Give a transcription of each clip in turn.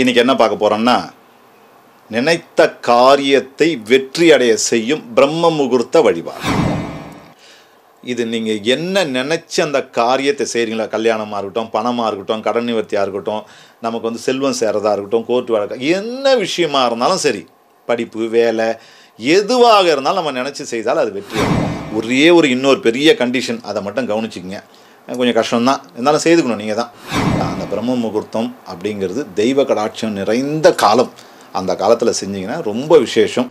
இன்னைக்கு என்ன பார்க்க போகிறோம்னா நினைத்த காரியத்தை வெற்றி அடைய செய்யும் பிரம்ம முகூர்த்த வழிபாடு. இது நீங்கள் என்ன நினச்சி அந்த காரியத்தை செய்கிறீங்களா கல்யாணமாக இருக்கட்டும் பணமாக இருக்கட்டும் கடன் நிவர்த்தியாக இருக்கட்டும் நமக்கு வந்து செல்வம் சேரதாக இருக்கட்டும் கோர்ட்டு வழக்கம் என்ன விஷயமா இருந்தாலும் சரி படிப்பு வேலை எதுவாக இருந்தாலும் நம்ம நினச்சி செய்தால் அது வெற்றி ஒரே ஒரு இன்னொரு பெரிய கண்டிஷன் அதை மட்டும் கவனிச்சிக்கங்க. கொஞ்சம் கஷ்டம்தான். இருந்தாலும் செய்துக்கணும் நீங்கள் தான் பிரம்ம முகூர்த்தம் அப்படிங்கிறது தெய்வ கடாட்சம் நிறைந்த காலம். அந்த காலத்தில் செஞ்சீங்கன்னா ரொம்ப விசேஷம்.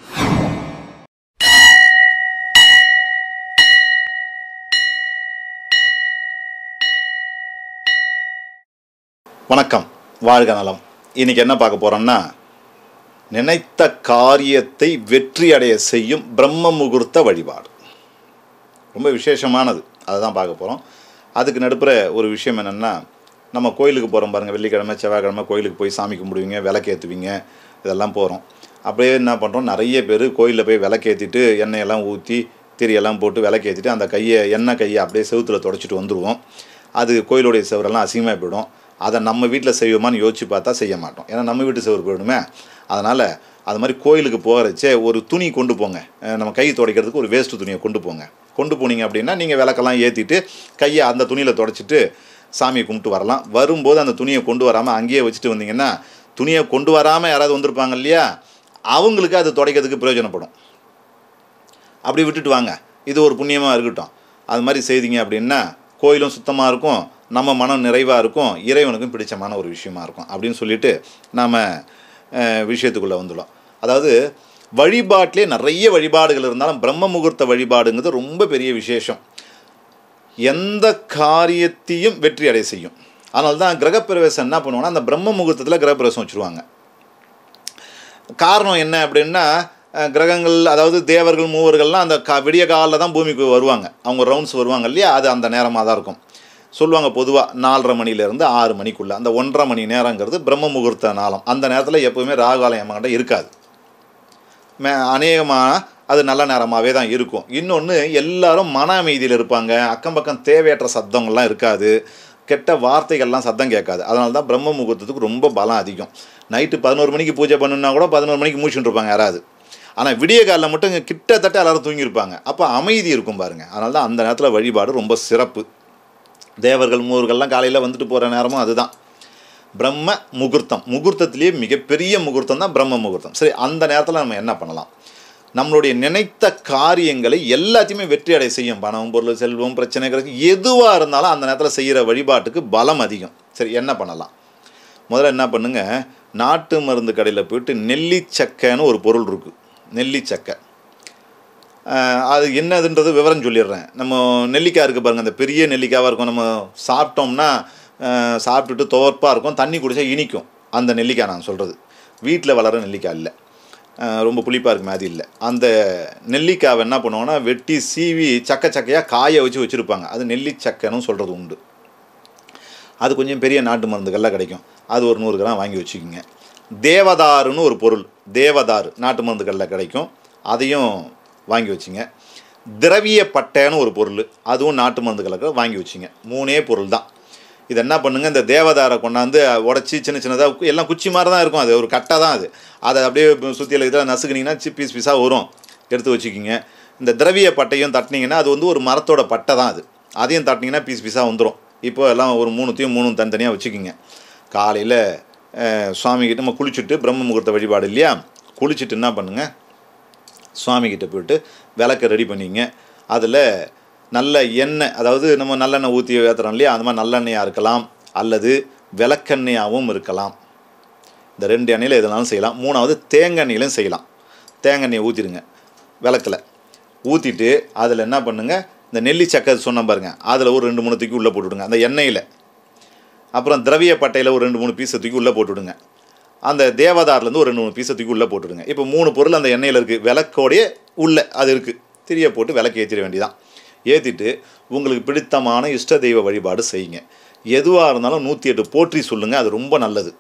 வணக்கம். வாழ்க நலம். இன்னைக்கு என்ன பார்க்க போகிறோம்னா நினைத்த காரியத்தை வெற்றி அடைய செய்யும் பிரம்ம முகூர்த்த வழிபாடு. ரொம்ப விசேஷமானது. அதை தான் பார்க்க போகிறோம் அதுக்கு நடுப்புற ஒரு விஷயம் என்னென்னா நம்ம கோயிலுக்கு போகிறோம் பாருங்கள் வெள்ளிக்கிழமை செவ்வாய்க்கிழமை கோயிலுக்கு போய் சாமி கும்பிடுவீங்க விளக்கேற்றுவீங்க இதெல்லாம் போகிறோம் அப்படியே என்ன பண்ணுறோம் நிறைய பேர் கோயிலில் போய் விளக்கேற்றிட்டு எண்ணெயெல்லாம் ஊற்றி திரியெல்லாம் போட்டு விளக்கேற்றிட்டு அந்த கையை எண்ணெய் கையை அப்படியே செவுத்தில் தொடச்சிட்டு வந்துடுவோம் அது கோயிலுடைய செவரெல்லாம் அசிங்கமாக போயிடும். அதை நம்ம வீட்டில் செய்வோமான்னு யோசிச்சு பார்த்தா செய்ய மாட்டோம். ஏன்னா நம்ம வீட்டு செவரு போயிடுமே. அதனால் அது மாதிரி கோயிலுக்கு போகிறச்சே ஒரு துணி கொண்டு போங்க. நம்ம கை துடைக்கிறதுக்கு ஒரு வேஸ்ட்டு துணியை கொண்டு போங்க. கொண்டு போனீங்க அப்படின்னா நீங்கள் விளக்கெல்லாம் ஏற்றிட்டு கையை அந்த துணியில் தொடச்சிட்டு சாமியை கும்பிட்டு வரலாம். வரும்போது அந்த துணியை கொண்டு வராமல் அங்கேயே வச்சுட்டு வந்தீங்கன்னா துணியை கொண்டு வராமல் யாராவது வந்திருப்பாங்க இல்லையா? அவங்களுக்கு அது துடைக்கிறதுக்கு பிரயோஜனப்படும். அப்படி விட்டுட்டு வாங்க. இது ஒரு புண்ணியமாக இருக்கட்டும். அது மாதிரி செய்தீங்க அப்படின்னா கோயிலும் சுத்தமாக இருக்கும். நம்ம மனம் நிறைவாக இருக்கும். இறைவனுக்கும் பிடிச்சமான ஒரு விஷயமா இருக்கும். அப்படின்னு சொல்லிட்டு நாம் விஷயத்துக்குள்ளே வந்துடும் அதாவது வழிபாட்டிலே நிறைய வழிபாடுகள் இருந்தாலும் பிரம்ம முகூர்த்த வழிபாடுங்கிறது ரொம்ப பெரிய விசேஷம். எந்த காரியத்தையும் வெற்றி அடைய செய்யும். அதனால தான் கிரகப்பிரவேசம் என்ன பண்ணுவாங்கன்னா அந்த பிரம்ம முகூர்த்தத்தில் கிரகப்பிரவேசம் வச்சுருவாங்க. காரணம் என்ன அப்படின்னா கிரகங்கள் அதாவது தேவர்கள் மூவர்கள்லாம் அந்த கா விடிய காலில் தான் பூமிக்கு வருவாங்க. அவங்க ரவுண்ட்ஸ் வருவாங்க இல்லையா? அது அந்த நேரமாக தான் இருக்கும். சொல்லுவாங்க பொதுவாக நாலரை மணிலேருந்து ஆறு மணிக்குள்ளே. அந்த ஒன்றரை மணி நேரங்கிறது பிரம்ம முகூர்த்த நாளம். அந்த நேரத்தில் எப்போவுமே ராகாலம் எம்மகிட்ட இருக்காது. மே அநேகமாக அது நல்ல நேரமாகவே தான் இருக்கும். இன்னொன்று எல்லாரும் மன அமைதியில் இருப்பாங்க. அக்கம் பக்கம் தேவையற்ற சத்தங்கள்லாம் இருக்காது. கெட்ட வார்த்தைகள்லாம் சத்தம் கேட்காது. அதனால தான் பிரம்ம முகூர்த்தத்துக்கு ரொம்ப பலம் அதிகம். நைட்டு பதினோரு மணிக்கு பூஜை பண்ணுன்னா கூட பதினோரு மணிக்கு மூச்சுட்டு இருப்பாங்க யாராவது. ஆனால் விடிய காலில் மட்டும் இங்கே கிட்டத்தட்ட எல்லாரும் தூங்கியிருப்பாங்க. அப்போ அமைதி இருக்கும் பாருங்கள் அதனால தான் அந்த நேரத்தில் வழிபாடு ரொம்ப சிறப்பு. தேவர்கள் மூவர்கள்லாம் காலையில் வந்துட்டு போகிற நேரமும் அதுதான். பிரம்ம முகூர்த்தம். முகூர்த்தத்திலேயே மிகப்பெரிய முகூர்த்தம் தான் பிரம்ம முகூர்த்தம். சரி அந்த நேரத்தில் நம்ம என்ன பண்ணலாம்? நம்மளுடைய நினைத்த காரியங்களை எல்லாத்தையுமே வெற்றி அடைய செய்யும். பணம் பொருள் செல்வம் பிரச்சனைகள் எதுவாக இருந்தாலும் அந்த நேரத்தில் செய்கிற வழிபாட்டுக்கு பலம் அதிகம். சரி என்ன பண்ணலாம்? முதல்ல என்ன பண்ணுங்க? நாட்டு மருந்து கடையில் போயிட்டு நெல்லிச்சக்கைன்னு ஒரு பொருள் இருக்குது நெல்லிச்சக்கை. அது என்னதுன்றது விவரம் சொல்லிடுறேன். நம்ம நெல்லிக்காய் இருக்குது பாருங்கள் அந்த பெரிய நெல்லிக்காயாக இருக்கும். நம்ம சாப்பிட்டோம்னா சாப்பிட்டுட்டு துவர்ப்பாக இருக்கும். தண்ணி குடித்தா இனிக்கும். அந்த நெல்லிக்காய் நான் சொல்கிறது வீட்டில் வளர நெல்லிக்காய் இல்லை. ரொம்ப புளிப்பாக இருக்குமே அது இல்லை. அந்த நெல்லிக்காவை என்ன பண்ணுவாங்கன்னா வெட்டி சீவி சக்க சக்கையாக காய வச்சு வச்சுருப்பாங்க. அது நெல்லிச்சக்கைன்னு சொல்கிறது உண்டு. அது கொஞ்சம் பெரிய நாட்டு மருந்துகள்லாம் கிடைக்கும். அது ஒரு நூறு கிராம் வாங்கி வச்சுக்கோங்க. தேவதாருன்னு ஒரு பொருள். தேவதாரு நாட்டு மருந்துகளில் கிடைக்கும். அதையும் வாங்கி வச்சுங்க. திரவிய பட்டைன்னு ஒரு பொருள். அதுவும் நாட்டு மருந்துகளுக்கு வாங்கி வச்சுங்க. மூணே பொருள் தான். இது என்ன பண்ணுங்க இந்த தேவதாரை கொண்டாந்து உடச்சி சின்ன சின்னதாக எல்லாம் குச்சி மாதிரி தான் இருக்கும் அது ஒரு கட்டை தான் அது. அதை அப்படியே சுற்றியில் இதெல்லாம் நசுக்குனீங்கன்னா பீஸ் பீஸாக வரும். எடுத்து வச்சுக்கிங்க. இந்த திரவிய பட்டையும் தட்டினீங்கன்னா அது வந்து ஒரு மரத்தோட பட்டை தான் அது. அதையும் தட்டினீங்கன்னா பீஸ் பீஸாக வந்துடும் இப்போ எல்லாம் ஒரு மூணுத்தையும் மூணும் தனித்தனியாக வச்சுக்கிங்க. காலையில் சுவாமிக்கிட்ட நம்ம குளிச்சுட்டு பிரம்ம முகூர்த்த வழிபாடு இல்லையா? குளிச்சுட்டு என்ன பண்ணுங்கள் சுவாமிகிட்ட போயிட்டு விளக்க ரெடி பண்ணிங்க. அதில் நல்ல எண்ணெய் அதாவது நம்ம நல்லெண்ணெய் ஊற்றி ஏற்றுறோம் இல்லையா? அந்த மாதிரி நல்லெண்ணெயாக இருக்கலாம் அல்லது விளக்கெண்ணெயாகவும் இருக்கலாம். இந்த ரெண்டு எண்ணெயில் எதுனாலும் செய்யலாம். மூணாவது தேங்காய் எண்ணெயிலும் செய்யலாம். தேங்காய் எண்ணெயை ஊற்றிடுங்க விளக்கில். ஊற்றிட்டு அதில் என்ன பண்ணுங்கள் இந்த நெல்லி சக்கரை சொன்ன பாருங்கள் அதில் ஒரு ரெண்டு மூணு தூக்கி உள்ளே போட்டுவிடுங்க. அந்த எண்ணெயில். அப்புறம் திரவிய பட்டையில் ஒரு ரெண்டு மூணு பீஸை தூக்கி உள்ளே போட்டுவிடுங்க. அந்த தேவதார்லேருந்து ஒரு ரெண்டு மூணு பீஸை தூக்கி உள்ளே போட்டுவிடுங்க. இப்போ மூணு பொருள் அந்த எண்ணெயில் இருக்குது விளக்கோடையே உள்ளே அது இருக்குது திரிய போட்டு விளக்கு ஏற்றிட வேண்டியதான் ஏற்றிட்டு உங்களுக்கு பிடித்தமான இஷ்ட தெய்வ வழிபாடு செய்யுங்க. எதுவாக இருந்தாலும் நூற்றி எட்டு போற்றி சொல்லுங்கள் அது ரொம்ப நல்லது.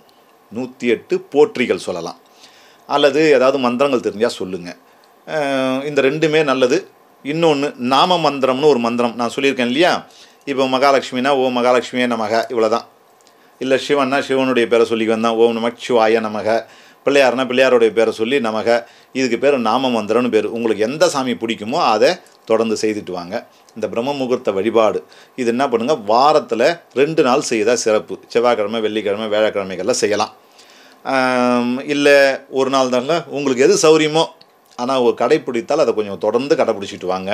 நூற்றி எட்டு போற்றிகள் சொல்லலாம். அல்லது ஏதாவது மந்திரங்கள் தெரிஞ்சால் சொல்லுங்கள் இந்த ரெண்டுமே நல்லது. இன்னொன்று நாம மந்திரம்னு ஒரு மந்திரம் நான் சொல்லியிருக்கேன் இல்லையா? இப்போ மகாலட்சுமினா ஓ மகாலட்சுமியே நமக இவ்வளோ தான் இல்லை சிவன்னா சிவனுடைய பேரை சொல்லி வந்தான் ஓம் நம சிவாய நமக பிள்ளையார்னா பிள்ளையாருடைய பேரை சொல்லி நமக இதுக்கு பேர் நாம மந்திரம்னு பேர். உங்களுக்கு எந்த சாமி பிடிக்குமோ அதை தொடர்ந்து செய்துட்டு வாங்க. இந்த பிரம்ம முகூர்த்த வழிபாடு. இது என்ன பண்ணுங்கள் வாரத்தில் ரெண்டு நாள் செய்தால் சிறப்பு. செவ்வாய்க்கிழமை வெள்ளிக்கிழமை வேலைக்கிழமைகளில் செய்யலாம். இல்லை ஒரு நாள் தாங்க. உங்களுக்கு எது சௌரியமோ ஆனால் ஒரு கடைப்பிடித்தால் அதை கொஞ்சம் தொடர்ந்து கடைப்பிடிச்சிட்டு வாங்க.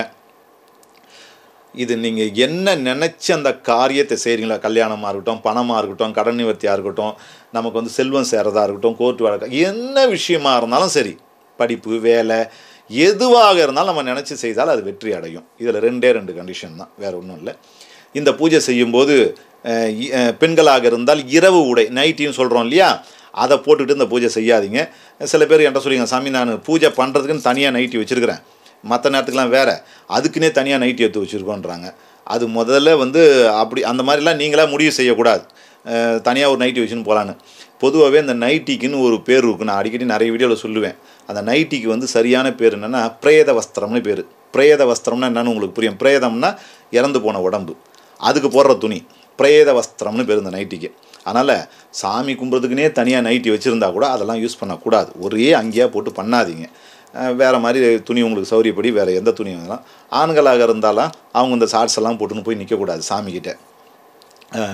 இது நீங்கள் என்ன நினச்சி அந்த காரியத்தை செய்கிறீங்களா கல்யாணமாக இருக்கட்டும் பணமாக இருக்கட்டும் கடன் நிவர்த்தியாக இருக்கட்டும் நமக்கு வந்து செல்வம் சேரதாக இருக்கட்டும் கோர்ட்டு வழக்கம் என்ன விஷயமா இருந்தாலும் சரி படிப்பு வேலை எதுவாக இருந்தாலும் நம்ம நினச்சி செய்தால் அது வெற்றி அடையும். இதில் ரெண்டே ரெண்டு கண்டிஷன் தான் வேறு ஒன்றும் இல்லை. இந்த பூஜை செய்யும்போது பெண்களாக இருந்தால் இரவு உடை நைட்டின்னு சொல்கிறோம் இல்லையா? அதை போட்டுக்கிட்டு இந்த பூஜை செய்யாதீங்க. சில பேர் என்கிட்ட சொல்லிங்க சாமி நான் பூஜை பண்ணுறதுக்குன்னு தனியாக நைட்டி வச்சுருக்கிறேன். மற்ற நேரத்துக்குலாம் வேறு. அதுக்குன்னே தனியாக நைட்டி எடுத்து வச்சுருக்கோன்றாங்க. அது முதல்ல வந்து அப்படி அந்த மாதிரிலாம் நீங்களாக முடிவு செய்யக்கூடாது. தனியாக ஒரு நைட்டி வச்சுன்னு போகலான்னு பொதுவாகவே இந்த நைட்டிக்குன்னு ஒரு பேர் இருக்கு. நான் அடிக்கடி நிறைய வீடியோவில் சொல்லுவேன். அந்த நைட்டிக்கு வந்து சரியான பேர் என்னென்னா பிரேத வஸ்திரம்னு பேர். பிரேத வஸ்திரம்னா என்னென்னு உங்களுக்கு புரியும். பிரேதம்னா இறந்து போன உடம்பு. அதுக்கு போடுற துணி. பிரேத வஸ்திரம்னு பேர் இந்த நைட்டிக்கு அதனால் சாமி கும்பிட்றதுக்குனே தனியாக நைட்டி வச்சுருந்தா கூட அதெல்லாம் யூஸ் பண்ணக்கூடாது. ஒரே அங்கேயா போட்டு பண்ணாதீங்க. வேறு மாதிரி துணி உங்களுக்கு சௌரியப்படி வேறு எந்த துணி வேணாலும் ஆண்களாக இருந்தாலும் அவங்க இந்த ஷார்ட்ஸ் எல்லாம் போட்டுன்னு போய் நிற்கக்கூடாது சாமிக்கிட்ட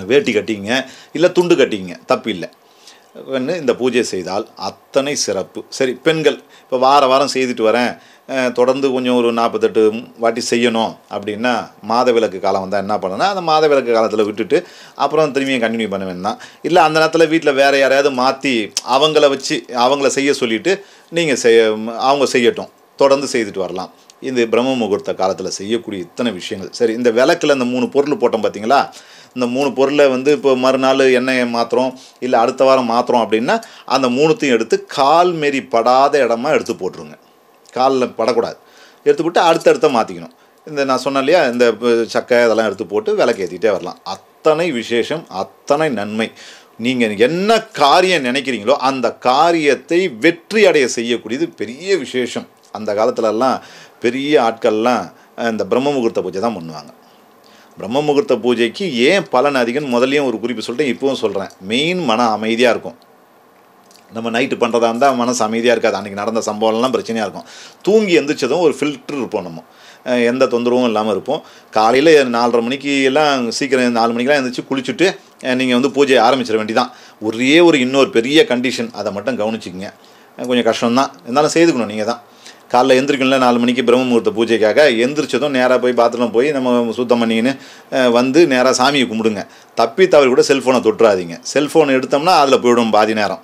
வேட்டி கட்டிங்க இல்லை துண்டு கட்டிங்க தப்பு இல்லை வந்து இந்த பூஜை செய்தால் அத்தனை சிறப்பு. சரி பெண்கள் இப்போ வார வாரம் செய்துட்டு வரேன். தொடர்ந்து கொஞ்சம் ஒரு நாற்பத்தெட்டு வாட்டி செய்யணும் அப்படின்னா மாதவிலக்கு காலம் வந்தால் என்ன பண்ணணும்னா அந்த மாதவிலக்கு காலத்தில் விட்டுட்டு அப்புறம் திரும்பியும் கண்டினியூ பண்ண வேண்டாம் இல்லை அந்த நேரத்தில் வீட்டில் வேறு யாரையாவது மாற்றி அவங்கள வச்சு அவங்கள செய்ய சொல்லிவிட்டு நீங்கள் செய்ய அவங்க செய்யட்டும். தொடர்ந்து செய்துட்டு வரலாம். இந்த பிரம்ம முகூர்த்த காலத்தில் செய்யக்கூடிய இத்தனை விஷயங்கள். சரி இந்த விளக்கில் இந்த மூணு பொருள் போட்டோம் பார்த்தீங்களா இந்த மூணு பொருளை வந்து இப்போ மறுநாள் எண்ணெயை மாற்றுறோம் இல்லை அடுத்த வாரம் மாற்றுறோம் அப்படின்னா அந்த மூணுத்தையும் எடுத்து கால் மாரி படாத இடமா எடுத்து போட்டுருங்க. காலில் படக்கூடாது. எடுத்து போட்டு அடுத்தடுத்த மாற்றிக்கணும் இந்த நான் சொன்னேன் இல்லையா இந்த சக்கை இதெல்லாம் எடுத்து போட்டு விளக்கேற்றிட்டே வரலாம். அத்தனை விசேஷம் அத்தனை நன்மை. நீங்கள் என்ன காரியம் நினைக்கிறீங்களோ அந்த காரியத்தை வெற்றி அடைய செய்யக்கூடியது பெரிய விசேஷம். அந்த காலத்துலலாம் பெரிய ஆட்கள்லாம் இந்த பிரம்ம முகூர்த்த பூஜை தான் பண்ணுவாங்க. பிரம்ம முகூர்த்த பூஜைக்கு ஏன் பலன் அதிகம்னு முதல்லையும் ஒரு குறிப்பு சொல்லிட்டேன் இப்பவும் சொல்கிறேன் மெயின் மன அமைதியாக இருக்கும். நம்ம நைட்டு பண்ணுறதா இருந்தால் மனசு அமைதியாக இருக்காது. அன்றைக்கி நடந்த சம்பவம்லாம் பிரச்சனையாக இருக்கும். தூங்கி எந்திரிச்சதும் ஒரு ஃபில்ட்ரு இருப்போம் நம்ம. எந்த தொந்தரவும் இல்லாமல் இருப்போம். காலையில் நாலரை மணிக்கு எல்லாம் சீக்கிரம் நாலு மணிக்கெலாம் எழுந்திரிச்சு குளிச்சுட்டு நீங்கள் வந்து பூஜையை ஆரம்பிச்சிட வேண்டிதான். ஒரே ஒரு இன்னொரு பெரிய கண்டிஷன் அதை மட்டும் கவனிச்சிக்கங்க. கொஞ்சம் கஷ்டம்தான். இருந்தாலும் செய்துக்கணும் நீங்கள் தான் காலைல எந்திரிக்கணும்ல நாலு மணிக்கு பிரம்ம முகூர்த்த பூஜைக்காக. எந்திரிச்சதும் நேராக போய் பாத்ரூம் போய் நம்ம சுத்தம் பண்ணிக்கின்னு வந்து நேராக சாமியை கும்பிடுங்க. தப்பி தவறி கூட செல்ஃபோனை தொட்டுறாதீங்க. செல்ஃபோன் எடுத்தோம்னா அதில் போயிடும் பாதி நேரம்.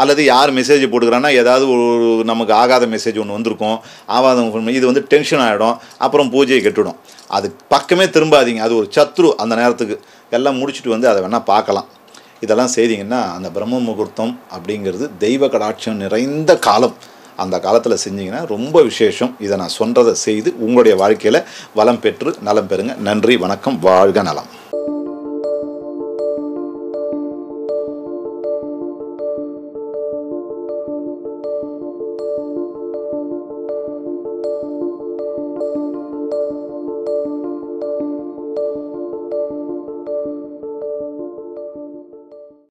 அல்லது யார் மெசேஜ் போட்டுக்கிறான்னா ஏதாவது ஒரு நமக்கு ஆகாத மெசேஜ் ஒன்று வந்திருக்கும். ஆகாத இது வந்து டென்ஷன் ஆகிடும் அப்புறம் பூஜையை கெட்டுடும். அது பக்கமே திரும்பாதீங்க. அது ஒரு சத்ரு அந்த நேரத்துக்கு. எல்லாம் முடிச்சுட்டு வந்து அதை வேணால் பார்க்கலாம். இதெல்லாம் செய்தீங்கன்னா அந்த பிரம்ம முகூர்த்தம் அப்படிங்கிறது தெய்வ கடாட்சம் நிறைந்த காலம். அந்த காலத்தில் செஞ்சீங்கன்னா ரொம்ப விசேஷம். இதை நான் சொல்கிறதை செய்து உங்களுடைய வாழ்க்கையில் வளம் பெற்று நலம் பெறுங்க. நன்றி வணக்கம் வாழ்க நலம்.